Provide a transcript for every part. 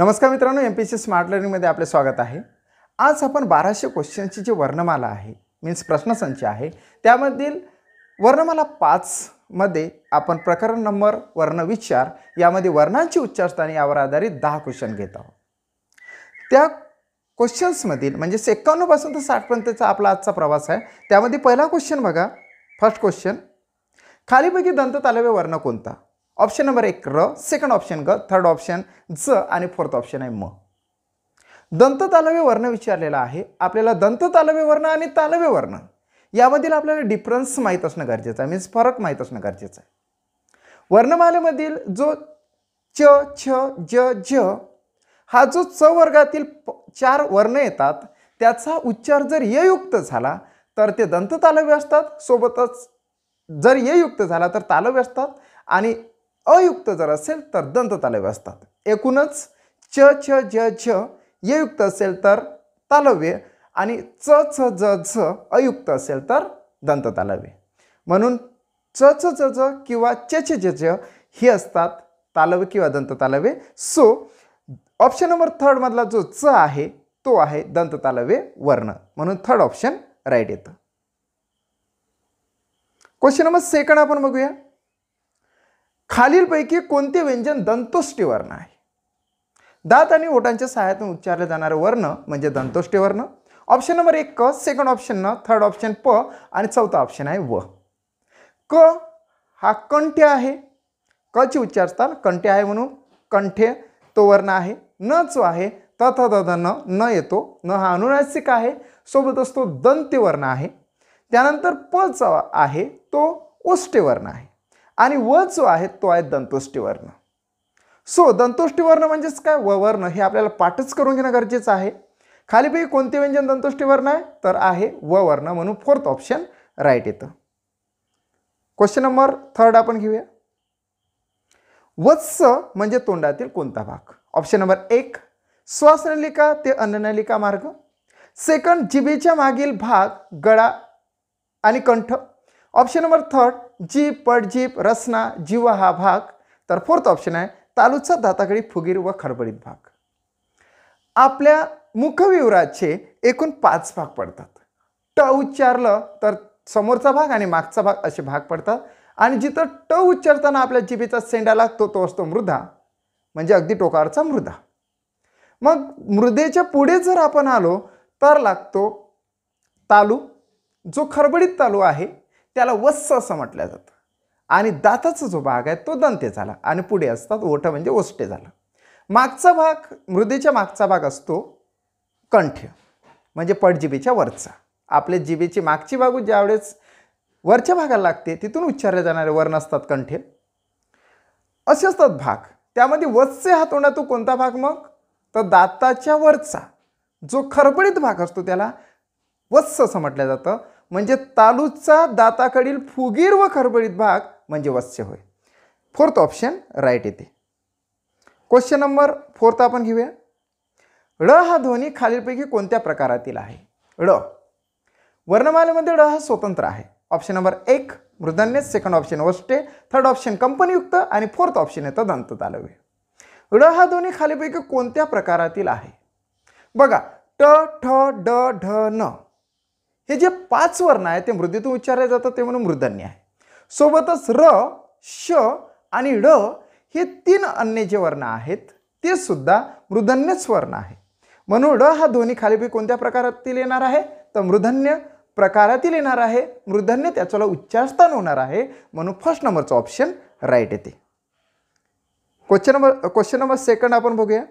नमस्कार मित्रांनो M P C smart लर्निंगमध्ये आपले स्वागत आहे. आज आपण बाराशे क्वेश्चनची जी वर्णमाला आहे मीन्स प्रश्नसंच आहे त्यामधील वर्णमाला पाचमध्ये आपण प्रकरण नंबर वर्ण विचार यामध्ये वर्णांची उच्चारस्थानी यावर आधारित दहा क्वेश्चन घेत आहोत. त्या क्वेश्चन्समधील म्हणजे एक्कावन्नपासून तर साठपर्यंतचा आपला आजचा प्रवास आहे. त्यामध्ये पहिला क्वेश्चन बघा फर्स्ट क्वेश्चन खालीपैकी दंत तालव्य वर्ण कोणता? ऑप्शन नंबर एक र सेकंड ऑप्शन ग थर्ड ऑप्शन ज आणि फोर्थ ऑप्शन आहे म. दंततालव्य वर्ण विचारलेला आहे. आपल्याला दंततालव्य वर्ण आणि तालव्य वर्ण यामधील आपल्याला डिफरन्स माहीत असणं गरजेचं आहे. मीन्स फरक माहीत असणं गरजेचं आहे. वर्णमालेमधील जो च छ ज ज हा जो च वर्गातील प- चार वर्ण येतात त्याचा उच्चार जर ययुक्त झाला तर ते दंत तालव्य असतात. सोबतच जर ययुक्त झाला तर तालव्य असतात. आणि अयुक्त जर असेल तर दंततालव्य असतात. एकूणच च छ ज झ ययुक्त असेल तर तालव्य आणि च छ ज झ अयुक्त असेल तर दंततालव्य म्हणून च छ ज झ किंवा च छ ज झ हे असतात तालव्य किंवा दंततालव्ये सो ऑप्शन नंबर थर्डमधला जो च आहे तो आहे दंततालव्य वर्ण. म्हणून थर्ड ऑप्शन राईट येतं. क्वेश्चन नंबर सेकंड आपण बघूया. खालीलपैकी कोणते व्यंजन दंतोष्टी वर्ण आहे? दात आणि ओठांच्या सहाय्यातून उच्चारले जाणारे वर्ण म्हणजे दंतोष्टी वर्ण. ऑप्शन नंबर एक क. सेकंड ऑप्शन न थर्ड ऑप्शन प. आणि चौथा ऑप्शन आहे व. क हा कंठ्य आहे. क ची उच्चारस्थान कंठे आहे म्हणून. कंठे तो वर्ण आहे. न चो आहे त थ द न न येतो. न हा अनुनासिक आहे. सोबतच तो दंत्यवर्ण आहे. त्यानंतर प चा आहे तो ओष्टे वर्ण आहे. आणि व जो आहे तो आहे दंतोष्टीवर्ण. सो दंतोष्टी वर्ण म्हणजेच काय? व वर्ण हे आपल्याला पाठच करून घेणं गरजेचं आहे. खालीपैकी कोणते व्यंजन दंतोष्टीवर्ण आहे? तर आहे व वर्ण म्हणून फोर्थ ऑप्शन राईट येतं. क्वेश्चन नंबर थर्ड आपण घेऊया. वत्स म्हणजे तोंडातील कोणता भाग? ऑप्शन नंबर एक श्वासनलिका ते अन्ननलिका मार्ग. सेकंड जिबेच्या मागील भाग गळा आणि कंठ. ऑप्शन नंबर थर्ड जीप पडजीप रसना जीव हा भाग. तर फोर्थ ऑप्शन आहे तालुचा दातागडी फुगीर व खडबडीत भाग. आपल्या मुखविवराचे एकूण पाच भाग पडतात. ट उच्चारलं तर समोरचा भाग आणि मागचा भाग असे भाग पडतात. आणि जिथं ट उच्चारताना आपल्या जिभेचा सेंडा लागतो तो असतो मृदा. म्हणजे अगदी टोकावरचा मृदा. मग मृदेच्या पुढे जर आपण आलो तर लागतो तालू. जो खरबडीत तालू आहे त्याला वस्स असं म्हटलं जातं. आणि दाताचा जो भाग आहे तो दंते झाला. आणि पुढे असतात ओठ म्हणजे ओष्टे झालं. मागचा भाग मृदेच्या मागचा भाग असतो कंठ म्हणजे पडजिबेच्या वरचा. आपल्या जिबेची मागची बाजू ज्यावेळेस वरच्या भागाला लागते तिथून उच्चारले जाणारे वर्ण असतात कंठे. असे असतात भाग. त्यामध्ये वस्से हा तोंडातून कोणता भाग मग? तर दाताच्या वरचा. जो खरबडीत भाग असतो त्याला वत्स असं म्हटलं जातं. म्हणजे तालूचा दाताकडील फुगीर व खरबडीत भाग म्हणजे वत्स्य होय. फोर्थ ऑप्शन राईट येते. क्वेश्चन नंबर फोर्थ आपण घेऊया. ळ हा ध्वनी खालीलपैकी कोणत्या प्रकारातील आहे? ळ. वर्णमालेमध्ये ळ हा स्वतंत्र आहे. ऑप्शन नंबर एक मृदन्य. सेकंड ऑप्शन वष्टे. थर्ड ऑप्शन कंपनीयुक्त. आणि फोर्थ ऑप्शन येतं दंत तालव्य ळ हा ध्वनी खालीपैकी कोणत्या प्रकारातील आहे? बघा ट ठ ड ढ न. हे जे पाच वर्ण आहे ते मृदेतून उच्चारले जातात ते म्हणून मृदन्य आहे. सोबतच र श आणि ड हे तीन अन्य जे वर्ण आहेत ते सुद्धा मृदन्यच वर्ण आहे. म्हणून ड हा ध्वनी खालीपी कोणत्या प्रकारातील येणार आहे? तर मृधन्य प्रकारातील येणार आहे. मृधन्य त्याच्याला उच्चारस्थान होणार आहे. म्हणून फर्स्ट नंबरचं ऑप्शन राईट येते. Question number question number second आपण बघूया.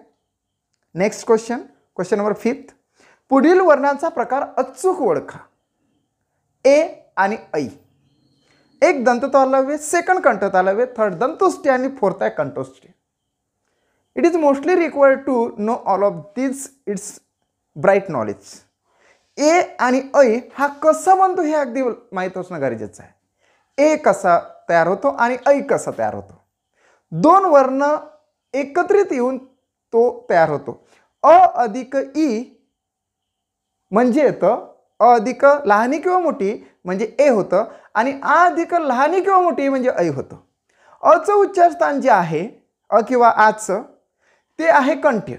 Next question question number fifth पुढील वर्णांचा प्रकार अचूक ओळखा. ए आणि ऐ. एक दंत तालव्य सेकंड कंठ तालव्य थर्ड दंतोष्टी आणि फोर्थ आहे कंठोष्टी. It is mostly required to know all of this it's bright knowledge ए आणि ऐ हा कसा बनतो हे अगदी माहीत असणं गरजेचं आहे. ए कसा तयार होतो आणि ऐ कसा तयार होतो. दोन वर्ण एकत्रित येऊन तो तयार होतो. अ अधिक ई म्हणजे येतं अ अधिक लहानी किंवा मोठी म्हणजे ए होतं आणि आ अधिक लहानी किंवा मोठी म्हणजे ऐ होतं. अचं उच्चारस्थान जे आहे अ किंवा आचं ते आहे कंठ्य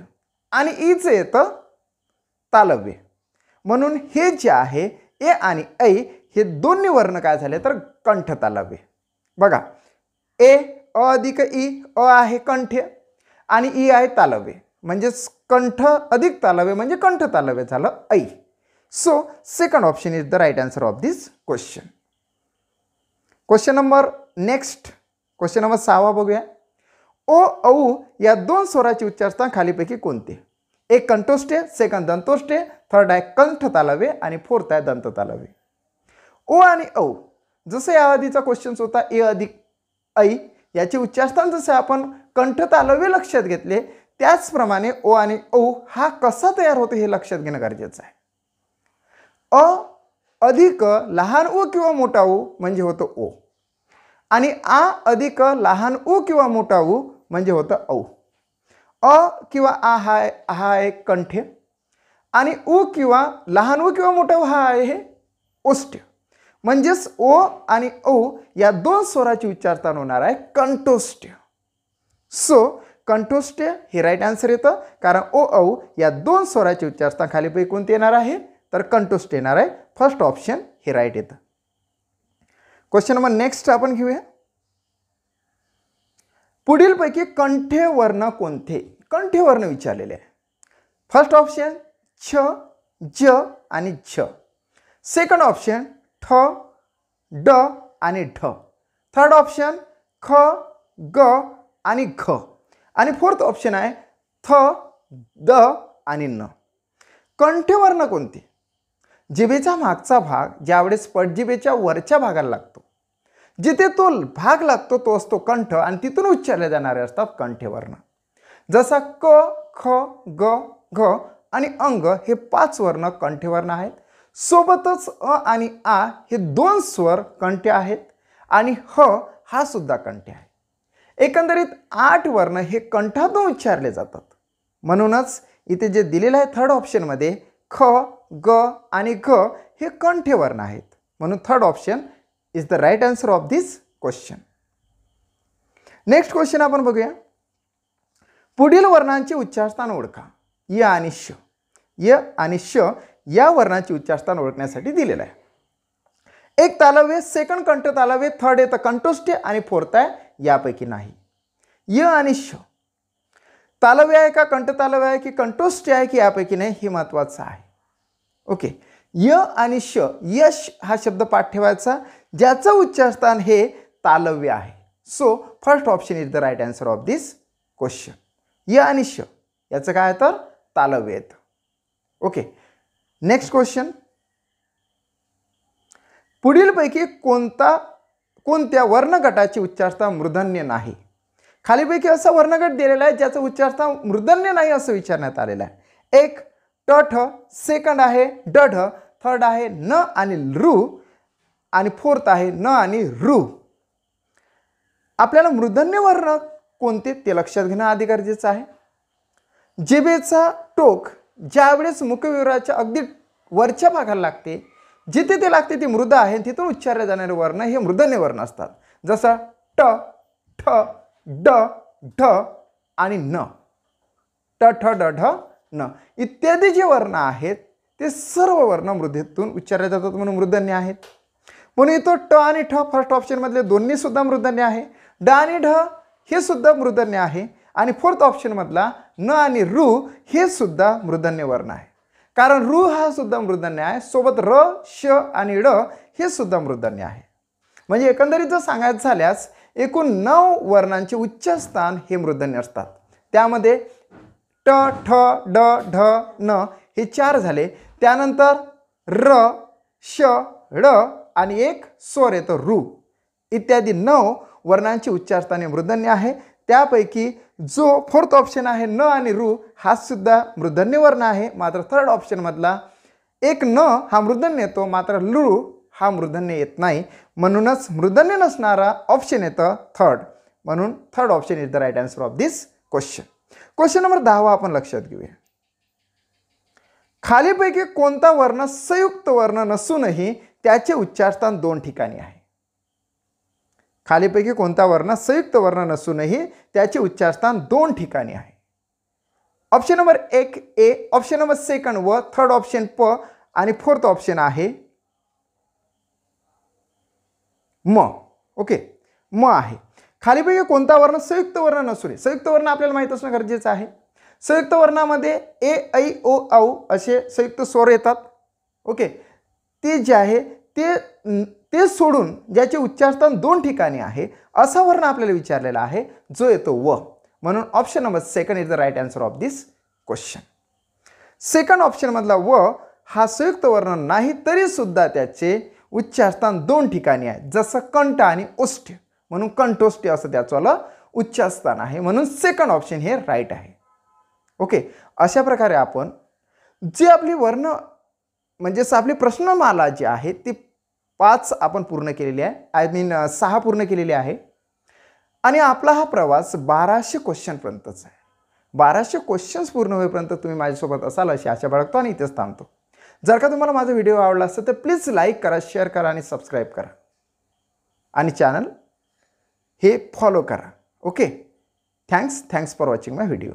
आणि ईचं येतं तालव्य. म्हणून हे जे आहे ए आणि ऐ हे दोन्ही वर्ण काय झाले तर कंठ तालव्य बघा ए अ अधिक ई अ आहे कंठ्य आणि ई आहे तालव्य. म्हणजेच कंठ अधिक तालव्य म्हणजे कंठ तालव्य झालं ऐ. So second option is the right answer of this question question number next question number सहावा बघूया. ओ औ या दोन स्वराचे उच्चारस्थान खालीपैकी कोणते? एक कंठोष्टे सेकंड दंतोष्टे थर्ड आहे कंठ तालवे आणि फोर्थ आहे दंत तालवे ओ आणि औ जसं या आधीचा क्वेश्चन होता ए अधिक ऐ याचे उच्चारस्थान जसे आपण कंठ तालव्य लक्षात घेतले त्याचप्रमाणे ओ आणि औ हा कसा तयार होतो हे लक्षात घेणं गरजेचं आहे. अ अधिक लहान ऊ किंवा मोठा ऊ म्हणजे होतं ओ. आणि आ अधिक लहान ऊ किंवा मोठा ऊ म्हणजे होतं औ. अ किंवा आ हा हा आहे कंठ्य आणि ऊ किंवा लहान ऊ किंवा मोठा ऊ हा आहे हे ओष्ठ्य म्हणजेच ओ आणि औ या दोन स्वराची उच्चारताना होणार आहे कंठोष्ठ्य सो कंठोष्ठ्य हे राईट आन्सर येतं. कारण ओ औ या दोन स्वराची उच्चारता खालीपैकी कोणती येणार आहे? तर कंटोस्ट येणार आहे. फर्स्ट ऑप्शन हे राईट येतं. क्वेश्चन नंबर नेक्स्ट आपण घेऊया. पुढीलपैकी कंठे वर्ण कोणते? कंठे वर्ण विचारलेले आहे. फर्स्ट ऑप्शन छ ज आणि छ सेकंड ऑप्शन ठ ड आणि ढ. थर्ड ऑप्शन ख ग आणि घ. आणि फोर्थ ऑप्शन आहे थ द आणि न. कंठवर्ण कोणते? जिभेचा मागचा भाग ज्यावेळेस पटजिभेच्या वरच्या भागाला लागतो. जिथे तो भाग लागतो तो असतो कंठ आणि तिथून उच्चारले जाणारे असतात कंठेवर्ण. जसा क ख ग घ आणि अंग हे पाच वर्ण कंठेवर्ण आहेत. सोबतच अ आणि आ हे दोन स्वर कंठे आहेत आणि ह हा सुद्धा कंठे आहे. एकंदरीत आठ वर्ण हे कंठातून उच्चारले जातात. म्हणूनच इथे जे दिलेलं आहे थर्ड ऑप्शनमध्ये ख ग आणि घ हे कंठे वर्ण आहेत म्हणून third option is the right answer of this question next question आपण बघूया. पुढील वर्णांचे उच्चारस्थान ओळखा. य आणि श. य आणि श या वर्णाचे उच्चारस्थान ओळखण्यासाठी दिलेलं आहे. एक तालव्य सेकंड कंठ तालव्य थर्ड येतं कंठोष्ठ्य आणि फोर्थ आहे यापैकी नाही. य आणि श. तालव्य आहे का कंठ तालव्य आहे की कंठोष्ठ्य आहे की यापैकी नाही हे महत्त्वाचं आहे. ओके. य आणि श यश हा शब्द पाठ ठेवायचा. ज्याचं उच्चारस्थान हे तालव्य आहे. So first option is the right answer of this question य आणि श याचं काय तर? तालव्य येतं ओके. नेक्स्ट क्वेश्चन पुढीलपैकी कोणता कोणत्या वर्णगटाचे उच्चारस्थान मूर्धन्य नाही? खालीपैकी असा वर्णगट दिलेला आहे ज्याचं उच्चारता मृदन्य नाही असं विचारण्यात आलेलं आहे. एक ट सेकंड आहे डढ थर्ड आहे न आणि रू आणि फोर्थ आहे न आणि ऋ आपल्याला मृदन्य वर्ण कोणते ते लक्षात घेणं आधी गरजेचं आहे. जिबेचा टोक ज्यावेळेस मुखविवराच्या अगदी वरच्या भागाला लागते जिथे ते लागते ती मृद आहे तिथून उच्चारले जाणारे वर्ण हे मृदन्य वर्ण असतात. जसं ट ठ ड ढ आणि न. ट ठ ड ढ न. इत्यादी जे वर्ण आहेत ते सर्व वर्ण मृदेतून उच्चारले जातात म्हणून मृदन्य आहेत. म्हणून इथं ट आणि ठ फर्स्ट ऑप्शनमधले दोन्ही सुद्धा मृदन्य आहे. ड आणि ढ हे सुद्धा मृदन्य आहे. आणि फोर्थ ऑप्शनमधला न आणि रु हे सुद्धा मृदन्य वर्ण आहे. कारण रु हा सुद्धा मृदन्य आहे. सोबत र श आणि ड हे सुद्धा मृदन्य आहे. म्हणजे एकंदरीत जर सांगायचं झाल्यास एकूण नऊ वर्णांचे उच्चस्थान हे मृदन्य असतात. त्यामध्ये ट ठ ड ढ न हे चार झाले. त्यानंतर र श ड आणि एक स्वर येतो रु. इत्यादी नऊ वर्णांचे उच्चारस्थाने मृदन्य आहे. त्यापैकी जो फोर्थ ऑप्शन आहे न आणि रु हा सुद्धा मृदन्य वर्ण आहे. मात्र थर्ड ऑप्शनमधला एक न हा मृदन्य येतो. मात्र लू हा मृदन्य येत नाही. म्हणूनच मृदन्य नसणारा ऑप्शन येतं थर्ड म्हणून third option is the right answer of this question question number दहावा आपण लक्षात घेऊया. खालीपैकी कोणता वर्ण संयुक्त वर्ण नसूनही त्याचे उच्चारस्थान दोन ठिकाणी आहे. खालीपैकी कोणता वर्ण संयुक्त वर्ण नसूनही त्याचे उच्चारस्थान दोन ठिकाणी आहे. ऑप्शन नंबर एक ए ऑप्शन नंबर सेकंड व थर्ड ऑप्शन प आणि फोर्थ ऑप्शन आहे. म. ओके. म आहे. खालीपैकी कोणता वर्ण संयुक्त वर्ण नसू नये संयुक्त वर्ण आपल्याला माहीत असणं गरजेचं आहे. संयुक्त वर्णामध्ये ए ऐ ओ औ असे संयुक्त स्वर येतात. ओके. ते जे आहे ते ते सोडून ज्याचे उच्चारस्थान दोन ठिकाणी आहे असा वर्ण आपल्याला विचारलेला आहे जो येतो व. म्हणून option number second is the right answer of this question second ऑप्शनमधला व हा संयुक्त वर्ण नाही तरी सुद्धा त्याचे उच्चारस्थान दोन ठिकाणी आहे. जसं कंठ आणि ओष्ठ्य म्हणून कंठोष्ठ्य असं त्याचवालं उच्चारस्थान आहे. म्हणून सेकंड ऑप्शन हे राईट आहे. ओके अशा प्रकारे आपण जे आपली वर्ण म्हणजेच आपली प्रश्नमाला जी आहे ती पाच आपण पूर्ण केलेली आहे. आय मीन सहा पूर्ण केलेली आहे. आणि आपला हा प्रवास बाराशे क्वेश्चनपर्यंतच आहे. बाराशे क्वेश्चन्स पूर्ण होईपर्यंत तुम्ही माझ्यासोबत असाल अशी आशा बाळगतो आणि इथेच थांबतो. जर का तुम्हाला माझा व्हिडिओ आवडला असेल तर प्लीज लाईक करा शेअर करा आणि सबस्क्राईब करा. आणि चॅनल हे फॉलो करा. Okay thanks thanks for watching my video